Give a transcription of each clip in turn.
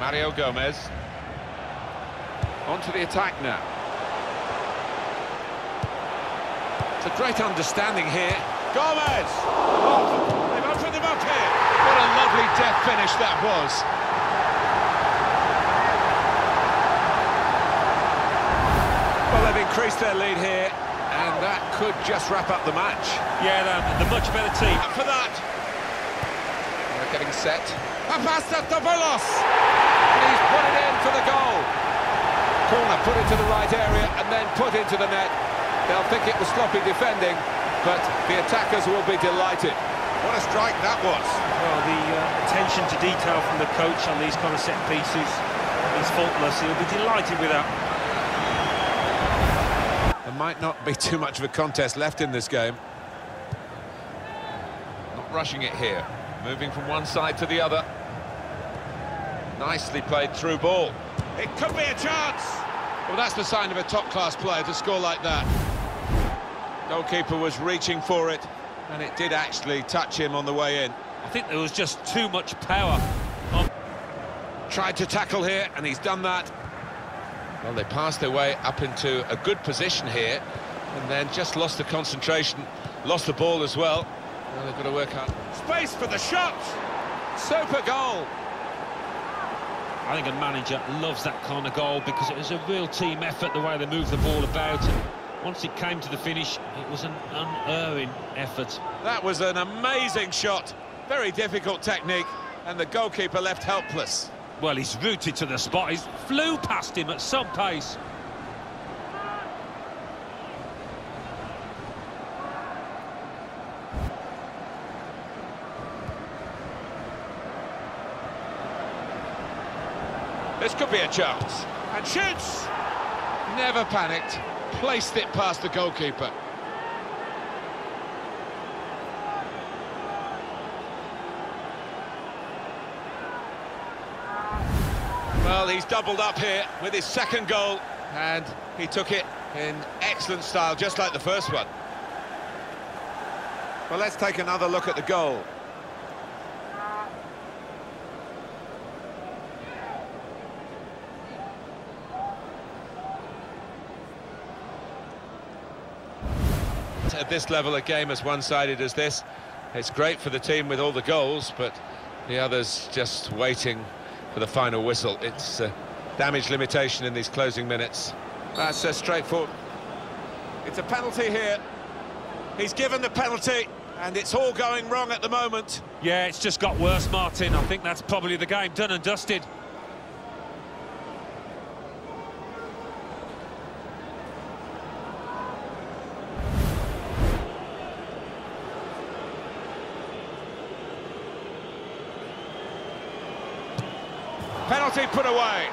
Mario Gomez. On to the attack now. It's a great understanding here. Gomez! Oh, they've opened them up here. What a lovely death finish that was. Well, they've increased their lead here, and that could just wrap up the match. Yeah, they're the much better team. Up for that. They're getting set. Papastathopoulos! And he's put it in for the goal. Corner put into the right area and then put into the net. They'll think it was sloppy defending, but the attackers will be delighted. What a strike that was. Well, the uh, attention to detail from the coach on these kind of set pieces is faultless. He'll be delighted with that. There might not be too much of a contest left in this game. Not rushing it here. Moving from one side to the other. Nicely played through ball. It could be a chance. Well, that's the sign of a top-class player to score like that. Goalkeeper was reaching for it, and it did actually touch him on the way in. I think there was just too much power. On. Tried to tackle here, and he's done that. Well, they passed their way up into a good position here, and then just lost the concentration, lost the ball as well. Well, they've got to work out. Space for the shot! Super goal! I think a manager loves that kind of goal because it was a real team effort, the way they moved the ball about. And once it came to the finish, it was an unerring effort. That was an amazing shot. Very difficult technique, and the goalkeeper left helpless. Well, he's rooted to the spot. He flew past him at some pace. This could be a chance. And shoots! Never panicked. Placed it past the goalkeeper. Well, he's doubled up here with his second goal, and he took it in excellent style, just like the first one. Well, let's take another look at the goal. At this level, a game as one-sided as this, it's great for the team with all the goals, but the others just waiting for the final whistle. It's uh, damage limitation in these closing minutes. That's uh, straightforward. It's a penalty here. He's given the penalty, and it's all going wrong at the moment. Yeah, it's just got worse, Martin. I think that's probably the game done and dusted. Penalty put away.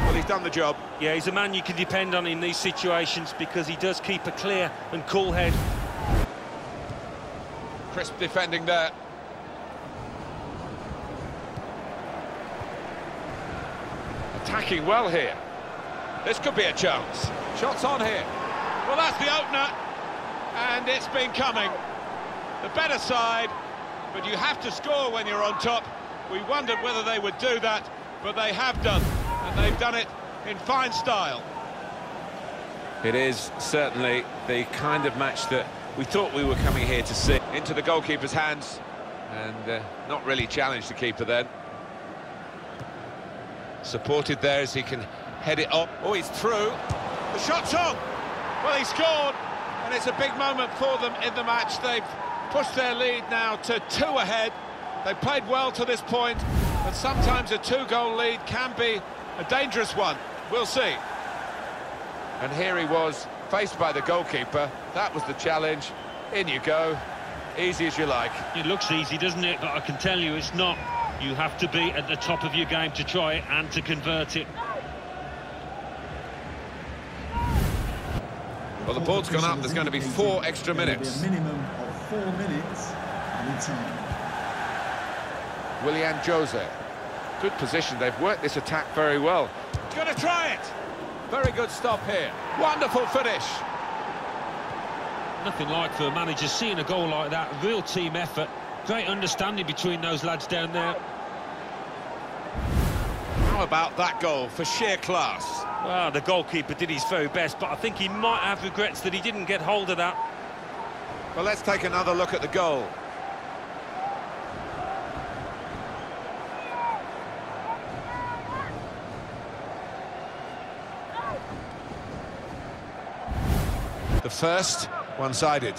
Well, he's done the job. Yeah, he's a man you can depend on in these situations because he does keep a clear and cool head. Crisp defending there. Attacking well here. This could be a chance. Shots on here. Well, that's the opener, and it's been coming. The better side, but you have to score when you're on top. We wondered whether they would do that, but they have done, and they've done it in fine style. It is certainly the kind of match that we thought we were coming here to see. Into the goalkeeper's hands, and uh, not really challenged the keeper then. Supported there as he can head it up. Oh, he's through. The shot's on. Well, he scored, and it's a big moment for them in the match. They've pushed their lead now to two ahead. They played well to this point, but sometimes a two-goal lead can be a dangerous one. We'll see. And here he was, faced by the goalkeeper. That was the challenge. In you go. Easy as you like. It looks easy, doesn't it? But I can tell you it's not. You have to be at the top of your game to try it and to convert it. Well, the ball's gone up. There's going to be four extra minutes. A minimum of four minutes anytime. Willian Jose. Good position. They've worked this attack very well. Going to try it. Very good stop here. Wonderful finish. nothing like for a manager seeing a goal like that, real team effort, great understanding between those lads down there. About that goal for sheer class? Well, the goalkeeper did his very best, but I think he might have regrets that he didn't get hold of that. Well, let's take another look at the goal. The first, one-sided.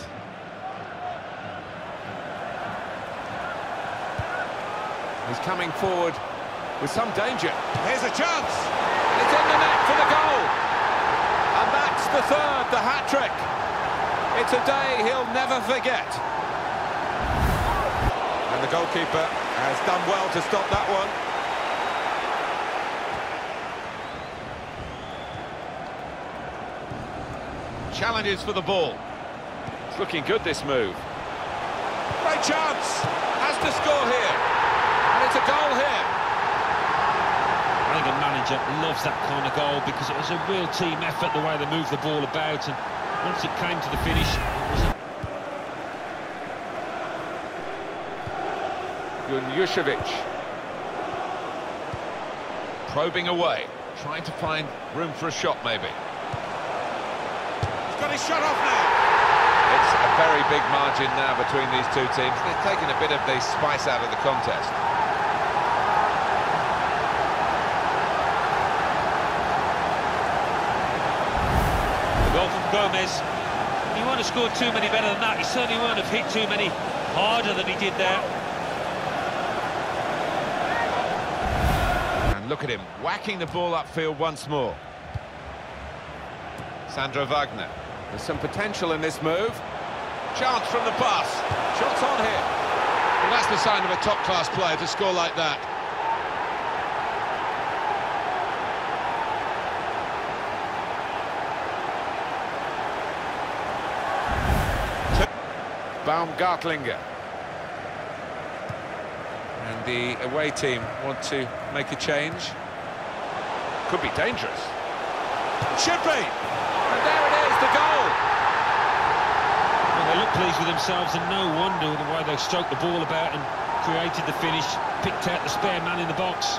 He's coming forward with some danger. Here's a chance. It's in the net for the goal. And that's the third, the hat-trick. It's a day he'll never forget. And the goalkeeper has done well to stop that one. Challenges for the ball. It's looking good, this move. Great chance! Has to score here. And it's a goal here. I think a manager loves that kind of goal because it was a real team effort, the way they moved the ball about, and once it came to the finish, it was a Junjušević. Probing away, trying to find room for a shot, maybe. He's got his shot off now. It's a very big margin now between these two teams. They've taken a bit of the spice out of the contest. The goal from He won't have scored too many better than that. He certainly won't have hit too many harder than he did there. And look at him, whacking the ball upfield once more. Sandro Wagner. There's some potential in this move. Chance from the pass. Shots on here. Well, that's the sign of a top-class player to score like that. Baumgartlinger. And the away team want to make a change. Could be dangerous. Should be! And there it is, the goal! Well, they look pleased with themselves, and no wonder the way they stroked the ball about and created the finish, picked out the spare man in the box.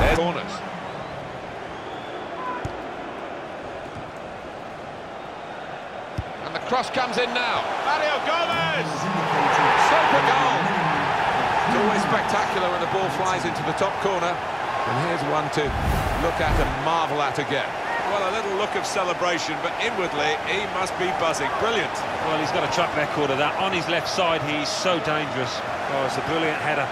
There's corners. And the cross comes in now. Mario Gomez! Super goal! It's always spectacular when the ball flies into the top corner. And here's one to look at and marvel at again. Well, a little look of celebration, but inwardly, he must be buzzing. Brilliant. Well, he's got a track record of that. On his left side, he's so dangerous. Oh, it's a brilliant header.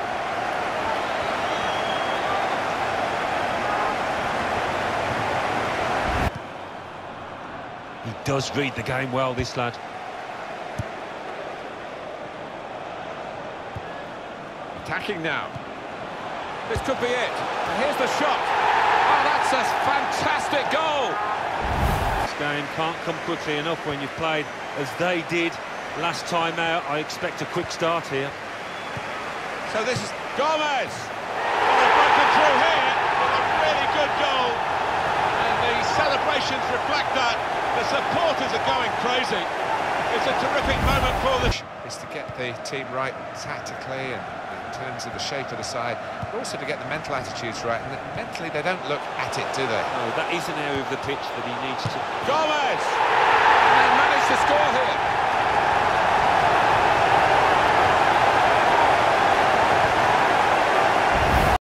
Does read the game well, this lad. Attacking now. This could be it. And here's the shot. Oh, that's a fantastic goal. This game can't come quickly enough when you've played as they did last time out. I expect a quick start here. So this is Gomez. Well, they've broken through here with a really good goal. And the celebrations reflect that. The supporters are going crazy. It's a terrific moment for the... It's to get the team right tactically and in terms of the shape of the side, but also to get the mental attitudes right. And mentally, they don't look at it, do they? No, that is an area of the pitch that he needs to... Gomez! And they managed to score here.